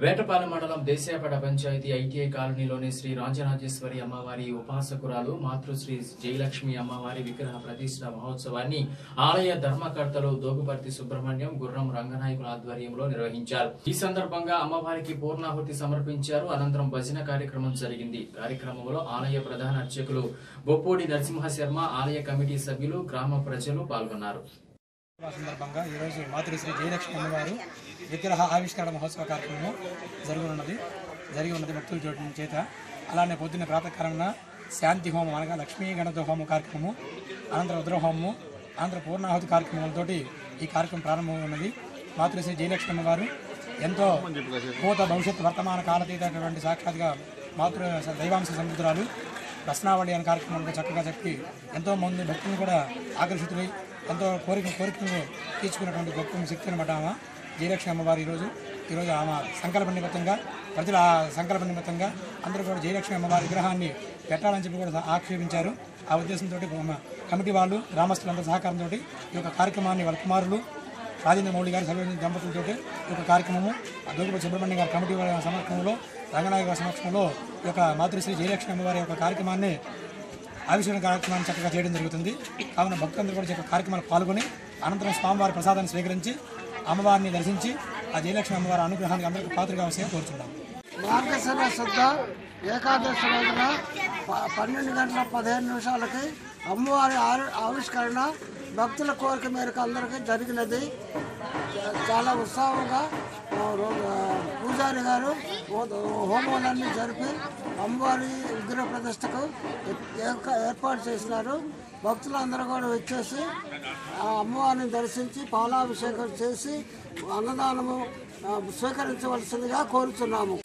వేటపాలెం మండలం దేశాపేట పంచాయతీ ఐటీఐ కాలనీలోని శ్రీ రాజరాజేశ్వరి అమ్మవారి ఉపాసకురాలు మాతృశ్రీ జయలక్ష్మి అమ్మవారి విగ్రహ ప్రతిష్ట మహోత్సవాన్ని ఆలయ ధర్మకర్తలు దోగుపర్తి సుబ్రహ్మణ్యం గుర్రం రంగనాయకుల ఆధ్వర్యంలో నిర్వహించారు. ఈ సందర్భంగా అమ్మవారికి పూర్ణాహుతి సమర్పించారు. అనంతరం భజన కార్యక్రమం జరిగింది. కార్యక్రమంలో ఆలయ ప్రధాన అర్చకులు బొప్పూడి నరసింహ శర్మ ఆలయ కమిటీ సభ్యులు గ్రామ ప్రజలు పాల్గొన్నారు. సందర్భంగా ఈరోజు మాతృశ్రీ జయలక్ష్మి అమ్మవారు విగ్రహ ఆవిష్కరణ మహోత్సవ కార్యక్రమం జరుగుతున్నది జరిగి ఉన్నది భక్తుల చోటు చేత. అలానే పొద్దున్న ప్రాతకాలంన శాంతి హోమం అనగా లక్ష్మీ గణత హోమం కార్యక్రమము అనంతరం రుద్రహోమము అనంతరం పూర్ణాహుతి కార్యక్రమాలతోటి ఈ కార్యక్రమం ప్రారంభమైనది. మాతృశ్రీ జయలక్ష్మి అమ్మవారు ఎంతో భూత భవిష్యత్తు వర్తమాన కాలతీతటువంటి సాక్షాత్గా మాతృ దైవాంశ సముద్రాలు రచనావళి అనే కార్యక్రమంలో చక్కగా చెప్పి ఎంతో మంది భక్తులు కూడా ఆకర్షితులై ఎంతో కోరిక కోరికను తీర్చుకున్నటువంటి గొప్ప శక్తి అనమాట ఆమె. జయలక్ష్మి అమ్మవారు ఈరోజు ఈరోజు ఆమె సంకల్ప నిమిత్తంగా ప్రజల ఆ సంకల్ప నిమిత్తంగా అందరూ కూడా జయలక్ష్మి అమ్మవారి విగ్రహాన్ని పెట్టాలని చెప్పి కూడా ఆక్షేపించారు. ఆ ఉద్దేశంతో కమిటీ వాళ్ళు గ్రామస్తులందరూ సహకారంతో ఈ యొక్క కార్యక్రమాన్ని వాళ్ళ కుమారులు రాజేంద్ర మౌళి గారి సర్వేని దంపతులతో ఈ యొక్క కార్యక్రమము దోగిపతి సుబ్రహ్మణ్యం గారి కమిటీ వారి సమక్షంలో రంగనాయక సమక్షంలో ఈ యొక్క మాతృశ్రీ జయలక్ష్మి అమ్మవారి యొక్క కార్యక్రమాన్ని ఆవిష్కరణ కార్యక్రమాన్ని చక్కగా చేయడం జరుగుతుంది. కావున భక్తులందరూ కూడా యొక్క కార్యక్రమాలు పాల్గొని అనంతరం స్వామివారి ప్రసాదాన్ని స్వీకరించి అమ్మవారిని దర్శించి ఆ జయలక్ష్మి అమ్మవారి అనుగ్రహానికి అందరికీ పాత్ర కావాల్సిందని కోరుతున్నాం మార్గశిర శుద్ధ ఏకాదశి రోజున ప- పన్నెండు గంటల పదిహేను నిమిషాలకి అమ్మవారి ఆవిష్కరణ భక్తుల కోరిక మేరకు అందరికీ జరిగినది. చాలా ఉత్సాహంగా పూజారి గారు హోమాలన్నీ జరిపి అమ్మవారి విగ్రహ ప్రతిష్టకు ఏర్పాటు చేసినారు. భక్తులందరూ కూడా వచ్చేసి ఆ అమ్మవారిని దర్శించి పాలాభిషేకం చేసి అన్నదానము స్వీకరించవలసిందిగా కోరుతున్నాము.